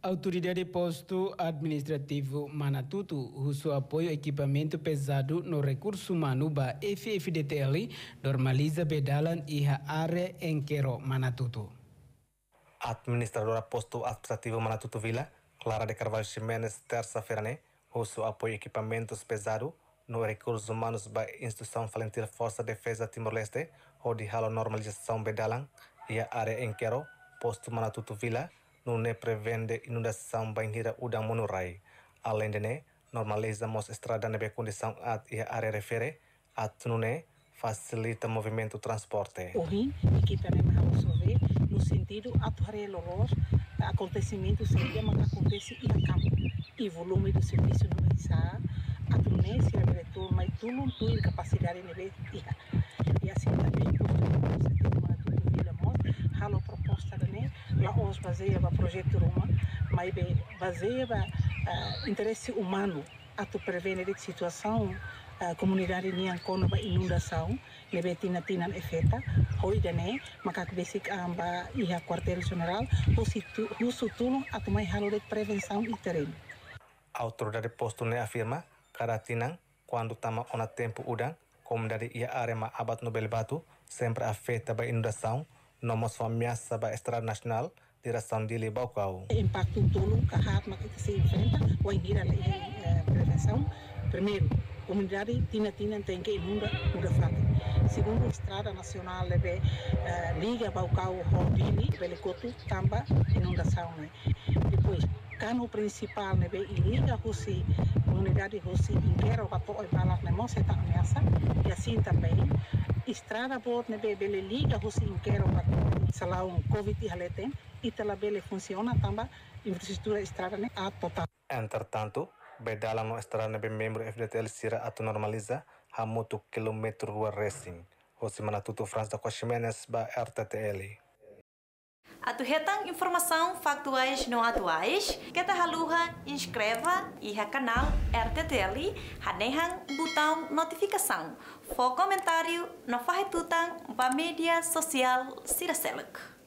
Autoridade Posto Administrativo Manatutu, uso apoio equipamento pesado no recurso humano ba FFDTL, normaliza bedalan iha área enquero Manatutu. Administradora Posto Administrativo Manatutu Vila, Clara de Carvalho Ximenes, terça-feira, né? Uso apoio equipamentos pesado no recursos humanos ba Instituição Valentina Força Defesa Timor-Leste, onde halo normalização bedalan iha área enquero, Posto Manatutu Vila, não prevende inundação banheira udang monorai. Além de né, normalizamos estrada nebe condição at e área refere, at nune facilita movimento transporte. O rim, equipa ne resolver no sentido atuar loros acontecimento seria mas acontece e a campo e volume do serviço não ser a tunência diretor mas tu não tem capacidade nebe e assim também halo proposta né baseia ba projeto Roma mas be baseia ba uh, interesse humano a tu prevenir de situação a comunidade niang kono ba inundação lebe tina tina efeta hoi dene maka basic amba iha quartel general husitu husutulung atu mai halo de prevenção e terreno. Autoridade posto ne afirma cada tinang quando tama ona tempo udang comunidade ia arema abat no belbatu sempre afeta ba inundação nomos ameaça para a estrada nacional direção de Libaucau. Impacto todo que a que se enfrenta, o ir a eh, prevenção. Primeiro, comunidade tina tina tem que inunda muda fraca. Segundo, estrada nacional leve uh, liga Baucau Hondili, Belicoto, Tamba, inundação. Né? Depois, cano principal nebe liga Russi, comunidade Russi inteira, o bato e balas na mão, se ameaça. E assim também, estrada bot nebe bele liga Russi inteira, o bato salão Covid haleten e tela bele funciona tamba infraestrutura estrada ne a total. Entretanto, bedala no estrada nebe membro FDTL sira atu normaliza hamutu kilometro rua racing. Hosi mana tutu Franz da Cochimenes ba RTTL. Atu hetang informação factuais não atuais, ta haluha inscreva e canal RTTL, hanehan botão notificação. For comentário, no fahetutang ba mídia social Siraselek.